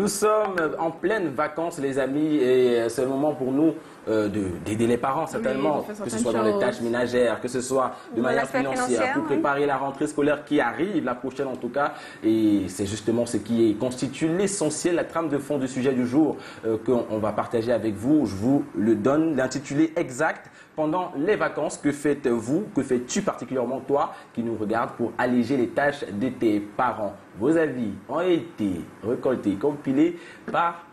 Nous sommes en pleine vacances, les amis, et c'est le moment pour nous euh, d'aider les parents, certainement, que ce soit dans les tâches ménagères, que ce soit de manière financière, pour préparer la rentrée scolaire qui arrive, la prochaine en tout cas. Et c'est justement ce qui constitue l'essentiel, la trame de fond du sujet du jour euh, qu'on va partager avec vous. Je vous le donne, l'intitulé exact pendant les vacances. Que faites-vous Que fais-tu particulièrement toi qui nous regarde pour alléger les tâches de tes parents? Vos avis ont été récoltés, compilés par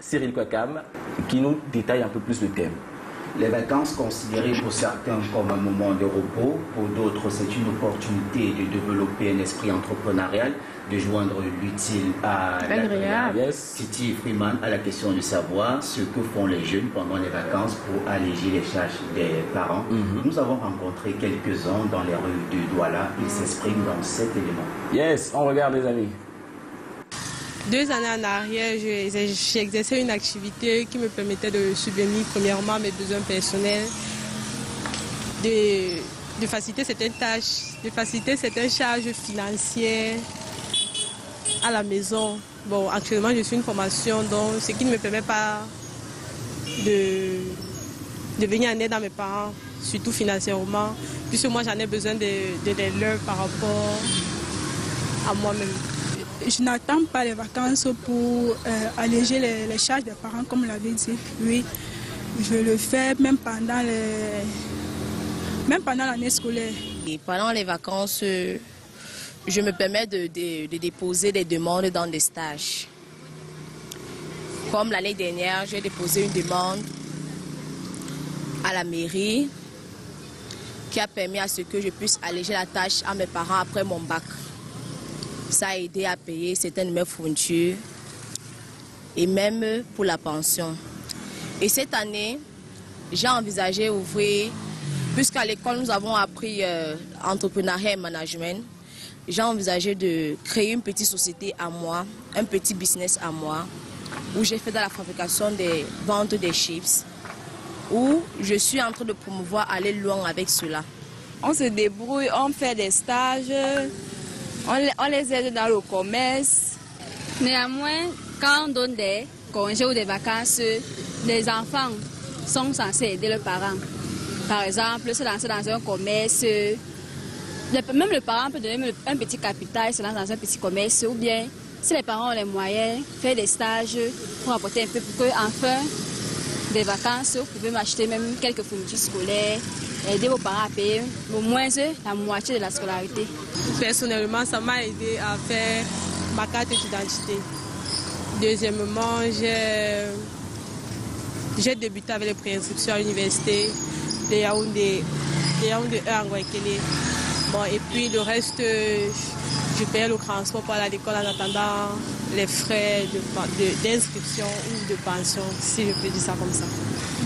Cyril Kwakam qui nous détaille un peu plus le thème. Les vacances considérées pour certains comme un moment de repos, pour d'autres c'est une opportunité de développer un esprit entrepreneurial, de joindre l'utile à l'agréable. Titi Freeman a la question de savoir ce que font les jeunes pendant les vacances pour alléger les charges des parents. Mhm. Nous avons rencontré quelques-uns dans les rues de Douala. Ils s'expriment dans cet élément. Yes, on regarde les amis. Deux années en arrière, exercé une activité qui me permettait de subvenir premièrement mes besoins personnels, de, faciliter certaines tâches, de faciliter certaines charges financières à la maison. Bon, actuellement, je suis une formation, donc ce qui ne me permet pas de, de venir en aide à mes parents, surtout financièrement, puisque moi j'en ai besoin de, de leur par rapport à moi-même je n'attends pas les vacances pour euh, alléger les, charges des parents, comme l'avait dit. Oui, je le fais même pendant l'année scolaire. Pendant les vacances, je me permets de, déposer des demandes dans des stages. Comme l'année dernière, j'ai déposé une demande à la mairie qui a permis à ce que je puisse alléger la tâche à mes parents après mon bac. Ça a aidé à payer certaines de mes fournitures et même pour la pension. Et cette année, j'ai envisagé ouvrir, puisqu'à l'école nous avons appris euh, entrepreneuriat et management, j'ai envisagé de créer une petite société à moi, un petit business à moi, où j'ai fait dans la fabrication des ventes des chips, où je suis en train de promouvoir aller loin avec cela. On se débrouille, on fait des stages, on, les aide dans le commerce. Néanmoins, quand on donne des congés ou des vacances, les enfants sont censés aider leurs parents. Par exemple, se lancer dans un commerce. Même le parent peut donner un petit capital, se lancer dans un petit commerce. Ou bien, si les parents ont les moyens, faire des stages pour apporter un peu pour que, enfin, des vacances, vous pouvez m'acheter même quelques fournitures scolaires, aider vos parents à payer au moins la moitié de la scolarité. Personnellement, ça m'a aidé à faire ma carte d'identité. Deuxièmement, j'ai débuté avec les préinscriptions à l'université de Yaoundé, de Yaoundé 1 Bon, et puis le reste, je payais le transport pour aller à l'école en attendant les frais d'inscription ou de pension, si je peux dire ça comme ça.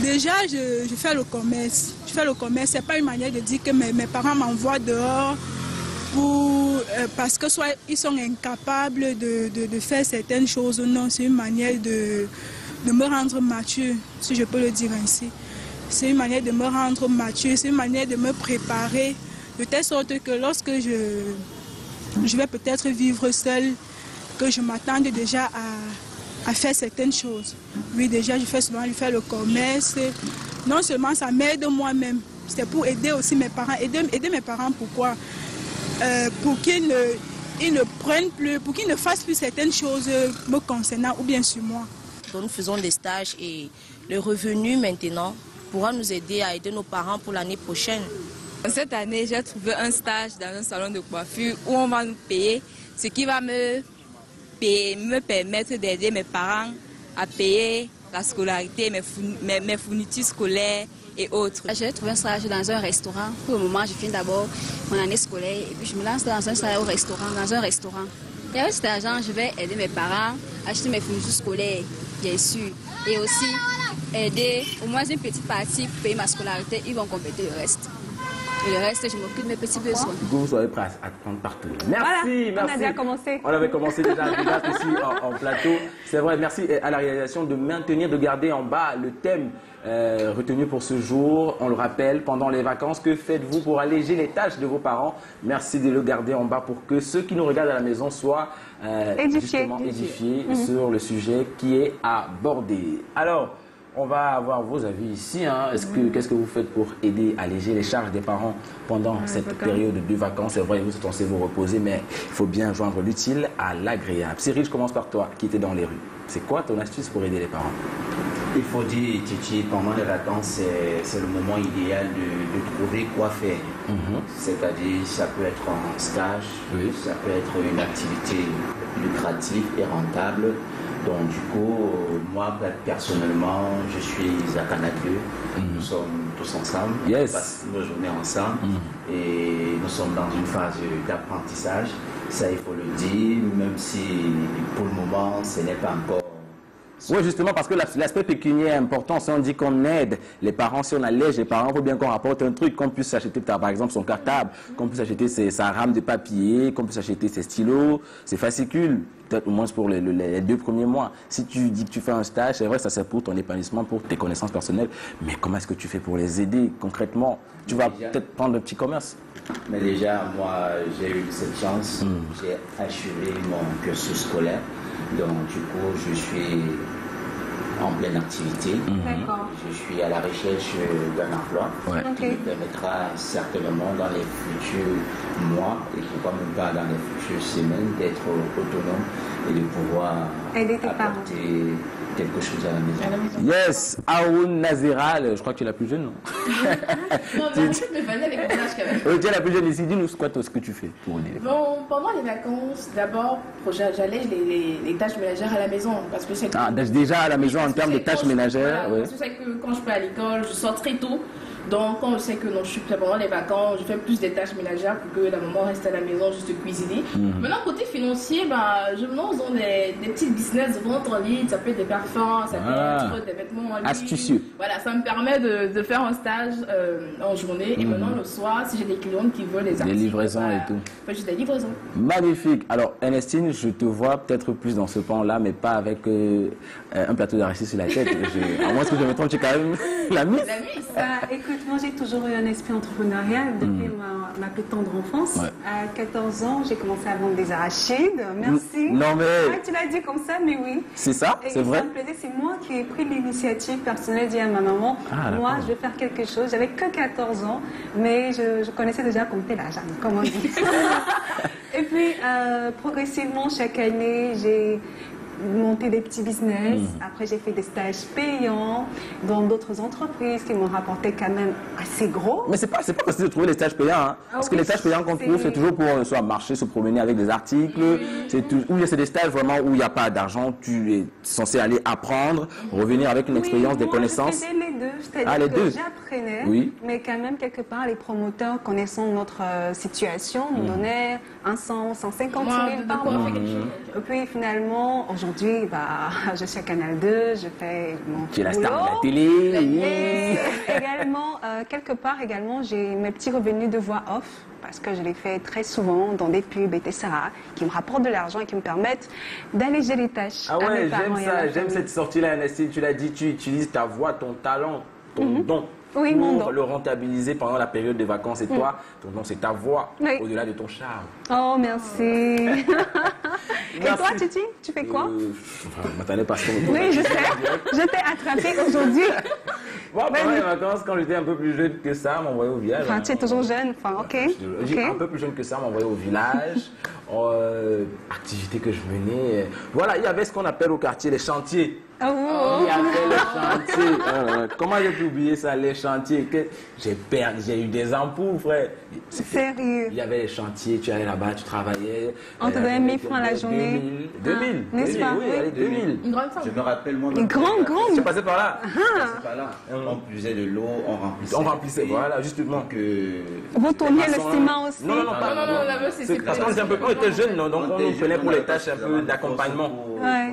Déjà, je, fais le commerce. Je fais le commerce. Ce n'est pas une manière de dire que mes, parents m'envoient dehors euh, parce que soit ils sont incapables de, faire certaines choses. Non, c'est une manière de, de me rendre mature, si je peux le dire ainsi. C'est une manière de me rendre mature, c'est une manière de me préparer de telle sorte que lorsque je, je vais peut-être vivre seule, que je m'attende déjà à, à, faire certaines choses. Oui, déjà, je fais souvent je fais le commerce. Non seulement ça m'aide moi-même, c'est pour aider aussi mes parents. Aider, aider mes parents, pourquoi? Euh, Pour qu'ils ne, ils ne prennent plus, pour qu'ils ne fassent plus certaines choses me concernant ou bien sur moi. Nous faisons des stages et le revenu maintenant pourra nous aider à aider nos parents pour l'année prochaine. Cette année, j'ai trouvé un stage dans un salon de coiffure où on va nous payer, ce qui va me, me permettre d'aider mes parents à payer la scolarité, mes, fournitures scolaires et autres. J'ai trouvé un stage dans un restaurant. Pour le moment, je finis d'abord mon année scolaire et puis je me lance dans un stage au restaurant, dans un restaurant. Et avec cet argent, je vais aider mes parents, acheter mes fournitures scolaires, bien sûr, et aussi aider au moins une petite partie pour payer ma scolarité. Ils vont compléter le reste. Et le reste, je m'occupe de mes petits besoins. Du coup, vous soyez prêts à, prendre partout. Merci, merci. On a déjà commencé. On avait commencé déjà, ici en, plateau. C'est vrai, merci à la réalisation de maintenir, de garder en bas le thème euh, retenu pour ce jour. On le rappelle, pendant les vacances, que faites-vous pour alléger les tâches de vos parents? Merci de le garder en bas pour que ceux qui nous regardent à la maison soient euh, justement édifiés mhm. sur le sujet qui est abordé. Alors, on va avoir vos avis ici. Hein. Qu'est-ce que vous faites pour aider à alléger les charges des parents pendant cette période de vacances? C'est vrai, vous êtes censé vous reposer, mais il faut bien joindre l'utile à l'agréable. Cyril, je commence par toi, qui était dans les rues? C'est quoi ton astuce pour aider les parents? Il faut dire, Titi, pendant les vacances, c'est le moment idéal de, trouver quoi faire. Mhm. C'est-à-dire, ça peut être un stage, ça peut être une activité lucrative et rentable. Donc, du coup, moi, personnellement, je suis à Canada. Mhm. Nous sommes tous ensemble. Yes. On passe nos journées ensemble. Mhm. Et nous sommes dans une phase d'apprentissage. Ça, il faut le dire, même si pour le moment, ce n'est pas encore oui, justement, parce que l'aspect pécuniaire est important. Si on dit qu'on aide les parents, si on allège les parents, il faut bien qu'on rapporte un truc, qu'on puisse acheter, par exemple, son cartable, qu'on puisse acheter sa rame de papier, qu'on puisse acheter ses stylos, ses fascicules, peut-être au moins pour les, deux premiers mois. Si tu dis que tu fais un stage, c'est vrai, ça c'est pour ton épanouissement, pour tes connaissances personnelles, mais comment est-ce que tu fais pour les aider concrètement? Tu vas peut-être prendre un petit commerce. Mais déjà, moi, j'ai eu cette chance, hmm. j'ai achevé mon cursus scolaire. Donc, du coup, je suis en pleine activité. Mhm. Je suis à la recherche d'un emploi qui me permettra certainement dans les futurs mois et pourquoi même pas dans les futures semaines d'être autonome et de pouvoir aider tes apporter quelque chose à la maison. Yes, Aoun Nazira, je crois que tu es la plus jeune, non? Non, mais fait, me avec mon âge quand même. Oui, tu es la plus jeune ici, dis-nous quoi ce que tu fais pour aider Bon, pendant les vacances, d'abord, j'allège les, les, tâches ménagères à la maison. Parce que c'est ah, déjà à la maison en termes de tâches ménagères Parce que c'est que quand je peux à l'école, je sors très tôt. Donc, quand je sais que non, je suis pendant les vacances, je fais plus des tâches ménagères pour que la maman reste à la maison juste cuisiner. Mhm. Maintenant, côté financier, bah, je me lance dans des, des petits business de vente en ligne. Ça peut être des parfums, ça peut être des vêtements en ligne. Astucieux. Voilà, ça me permet de, de faire un stage euh, en journée. Et mhm. maintenant, le soir, si j'ai des clients qui veulent les articles, des livraisons et tout. Fais juste des livraisons. Magnifique. Alors, Ernestine, je te vois peut-être plus dans ce pan-là, mais pas avec euh, un plateau d'arachide sur la tête. je, à moins que je me trompe, tu es quand même la miss. La miss. Ah, écoute, j'ai toujours eu un esprit entrepreneurial depuis mm. ma, plus tendre enfance. À 14 ans, j'ai commencé à vendre des arachides. Merci. Non, mais. Ah, tu l'as dit comme ça, mais oui. C'est ça, c'est vrai? C'est moi qui ai pris l'initiative personnelle, dit à ma maman ah, Moi, je vais faire quelque chose. J'avais que 14 ans, mais je, connaissais déjà compter l'argent, comme on dit. Et puis, euh, progressivement, chaque année, j'ai monter des petits business. Mm. Après, j'ai fait des stages payants dans d'autres entreprises qui m'ont rapporté quand même assez gros. Mais c'est pas, c'est pas facile de trouver les stages payants. Hein. Parce que les stages payants qu'on trouve, c'est toujours pour euh, soit marcher, se promener avec des articles. C'est tout, ou c'est des stages vraiment où il n'y a pas d'argent. Tu es censé aller apprendre, revenir avec une expérience, des connaissances. Deux. C'est-à-dire ah, que j'apprenais, oui. mais quand même, quelque part, les promoteurs, connaissant notre euh, situation, nous mm. donnaient un 100, 150 000 par mois. Et puis finalement, aujourd'hui, bah, je suis à Canal 2, je fais mon Tu es la star de la télé. Et également, euh, quelque part, également, j'ai mes petits revenus de voix off parce que je les fais très souvent dans des pubs, etc., qui me rapportent de l'argent et qui me permettent d'alléger les tâches. Ah ouais, j'aime ça, j'aime cette sortie-là, Anastasie. Tu l'as dit, tu utilises ta voix, ton talent, ton mhm. don oui, pour le rentabiliser pendant la période des vacances. Et mm. toi, ton nom, c'est ta voix, au-delà de ton charme. Oh, merci. et toi, Titi, tu fais quoi? Euh, Je m'attendais pas à ce Oui, je sais. je t'ai attrapé aujourd'hui. Bon, pendant les vacances, quand j'étais un peu plus jeune que ça, m'envoyait au village. Enfin, tu es toujours jeune, enfin, ok. Un peu plus jeune que ça, m'envoyait au village. euh, activité que je menais. Voilà, il y avait ce qu'on appelle au quartier les chantiers. Oh. Il y avait les chantiers. Euh, comment j'ai pu oublier ça, les chantiers? J'ai perdu, j'ai eu des ampoules, frère. Sérieux? Il y avait les chantiers, tu allais là-bas, tu travaillais. On te donnait 1000 francs la journée. 2000. 2000, ah, n'est-ce pas? Oui, allez, 2000. Une grande Je me rappelle, moi. Une grande, grande. Tu passais par là? Ah. par là. On puisait de l'eau, on remplissait. On remplissait, voilà, justement. que. Vous tourniez le ciment aussi? Non, non, non, pas, non, non, non, c'est Parce qu'on était un peu, était jeune, donc on nous prenait pour les tâches un peu d'accompagnement.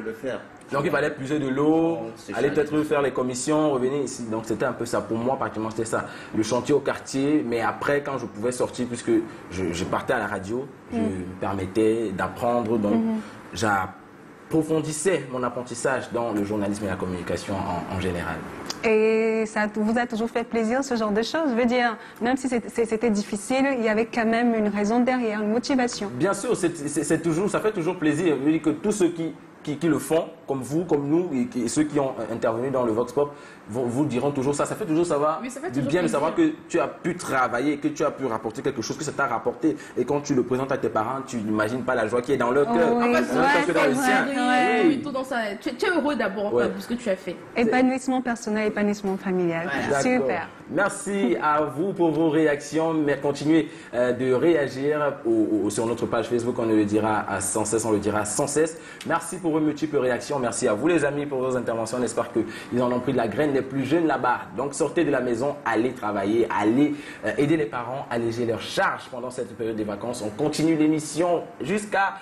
le faire. Donc il fallait puiser de l'eau, aller peut-être faire les commissions, revenir ici. Donc c'était un peu ça. Pour moi, pratiquement, c'était ça. Le chantier au quartier, mais après, quand je pouvais sortir, puisque je, partais à la radio, je mm. me permettais d'apprendre. Donc mm-hmm. j'approfondissais mon apprentissage dans le journalisme et la communication en, général. Et ça vous a toujours fait plaisir ce genre de choses? Je veux dire, même si c'était difficile, il y avait quand même une raison derrière, une motivation. Bien sûr, c'est toujours, ça fait toujours plaisir. Je veux dire que tous ceux qui qui, le font, comme vous, comme nous, et, ceux qui ont intervenu dans le Vox Pop, vous, vous diront toujours ça. Ça fait toujours savoir du bien de savoir que tu as pu travailler, que tu as pu rapporter quelque chose, que ça t'a rapporté. Et quand tu le présentes à tes parents, tu n'imagines pas la joie qui est dans leur cœur. Oh, oui, que dans le sien. Oui. Dans ça. Tu, es heureux d'abord de ce que tu as fait. Épanouissement personnel, épanouissement familial. Super. Merci à vous pour vos réactions. Mais continuez euh, de réagir sur notre page Facebook. On le dira sans cesse, on le dira sans cesse. Merci pour vos multiples réactions. Merci à vous les amis pour vos interventions. On espère qu'ils en ont pris de la graine les plus jeunes là-bas. Donc sortez de la maison, allez travailler, allez euh, aider les parents, alléger leurs charges pendant cette période des vacances. On continue l'émission jusqu'à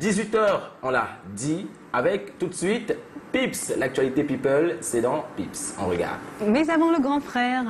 18h. Euh, on l'a dit avec tout de suite Pips. L'actualité People, c'est dans Pips. On regarde. Mais avant le grand frère.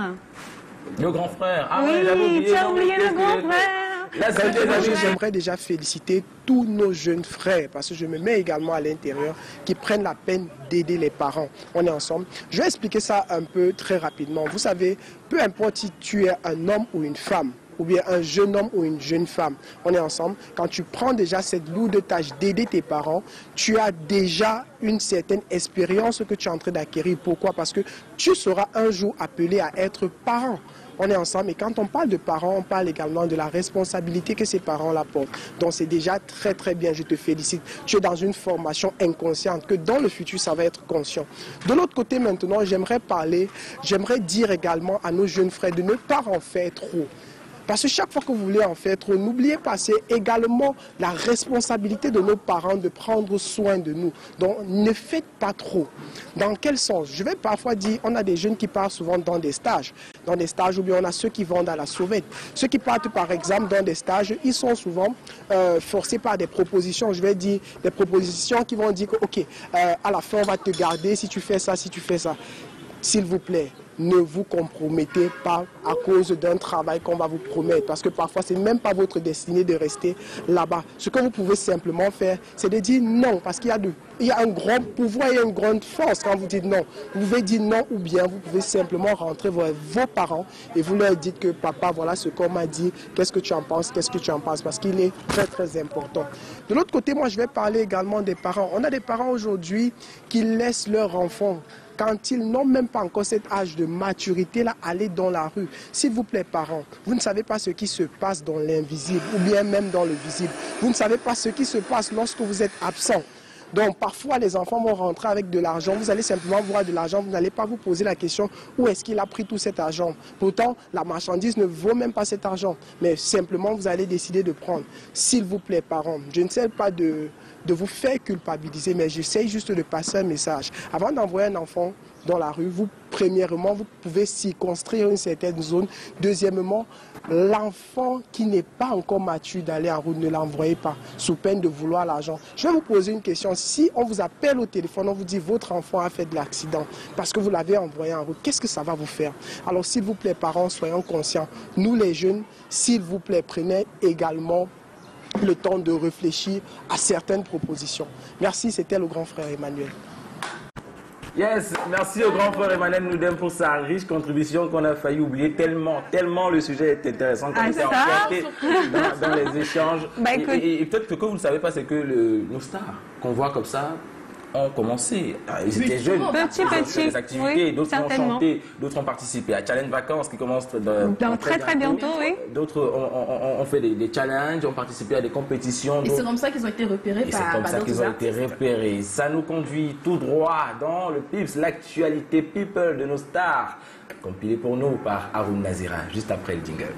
Le grand frère. Ah oui, oublié, oublié le grand frère. J'aimerais déjà féliciter tous nos jeunes frères, parce que je me mets également à l'intérieur, qui prennent la peine d'aider les parents. On est ensemble. Je vais expliquer ça un peu très rapidement. Vous savez, peu importe si tu es un homme ou une femme, ou bien un jeune homme ou une jeune femme, on est ensemble. Quand tu prends déjà cette lourde tâche d'aider tes parents, tu as déjà une certaine expérience que tu es en train d'acquérir. Pourquoi? Parce que tu seras un jour appelé à être parent on est ensemble. Et quand on parle de parents, on parle également de la responsabilité que ces parents-là portent. Donc c'est déjà très très bien, je te félicite. Tu es dans une formation inconsciente, que dans le futur, ça va être conscient. De l'autre côté maintenant, j'aimerais parler, j'aimerais dire également à nos jeunes frères de ne pas en faire trop. Parce que chaque fois que vous voulez en faire trop, n'oubliez pas, c'est également la responsabilité de nos parents de prendre soin de nous. Donc ne faites pas trop. Dans quel sens? Je vais parfois dire, on a des jeunes qui partent souvent dans des stages. Dans des stages, ou bien on a ceux qui vendent à la sauvette. Ceux qui partent par exemple dans des stages, ils sont souvent euh, forcés par des propositions. Je vais dire des propositions qui vont dire que, ok, euh, à la fin on va te garder si tu fais ça, si tu fais ça. S'il vous plaît, ne vous compromettez pas à cause d'un travail qu'on va vous promettre. Parce que parfois, ce n'est même pas votre destinée de rester là-bas. Ce que vous pouvez simplement faire, c'est de dire non. Parce qu'il y, a il y a un grand pouvoir et une grande force quand vous dites non. Vous pouvez dire non ou bien vous pouvez simplement rentrer voir vos parents et vous leur dites que papa, voilà ce qu'on m'a dit. Qu'est-ce que tu en penses? Qu'est-ce que tu en penses? Parce qu'il est très très important. De l'autre côté, moi, je vais parler également des parents. On a des parents aujourd'hui qui laissent leurs enfants quand ils n'ont même pas encore cet âge de maturité là, aller dans la rue. S'il vous plaît, parents, vous ne savez pas ce qui se passe dans l'invisible ou bien même dans le visible. Vous ne savez pas ce qui se passe lorsque vous êtes absent. Donc parfois les enfants vont rentrer avec de l'argent, vous allez simplement voir de l'argent, vous n'allez pas vous poser la question où est-ce qu'il a pris tout cet argent? Pourtant la marchandise ne vaut même pas cet argent, mais simplement vous allez décider de prendre. S'il vous plaît parents, je ne sais pas de, vous faire culpabiliser, mais j'essaie juste de passer un message. Avant d'envoyer un enfant dans la rue, vous, premièrement, vous pouvez s'y construire une certaine zone. Deuxièmement, l'enfant qui n'est pas encore mature d'aller en route, ne l'envoyez pas, sous peine de vouloir l'argent. Je vais vous poser une question. Si on vous appelle au téléphone, on vous dit votre enfant a fait de l'accident parce que vous l'avez envoyé en route, qu'est-ce que ça va vous faire? Alors, s'il vous plaît, parents, soyons conscients. Nous, les jeunes, s'il vous plaît, prenez également le temps de réfléchir à certaines propositions. Merci, c'était le grand frère Emmanuel. Yes, merci au grand frère Emmanuel Noudem pour sa riche contribution qu'on a failli oublier tellement, tellement le sujet est intéressant qu'on était dans, dans, les échanges. Bah, et, peut-être que, que vous ne savez pas, c'est que le, nos stars qu'on voit comme ça, ont commencé. Ah, ils étaient jeunes. Petit, petit. des activités. d'autres ont chanté, d'autres ont participé à Challenge Vacances qui commence dans, très, très, bientôt. oui. D'autres ont, fait des, challenges, ont participé à des compétitions. Et c'est comme ça qu'ils ont été repérés par C'est comme ça qu'ils ont été repérés. Ça nous conduit tout droit dans le PIPS, l'actualité people de nos stars, compilé pour nous par Arun Nazira, juste après le jingle.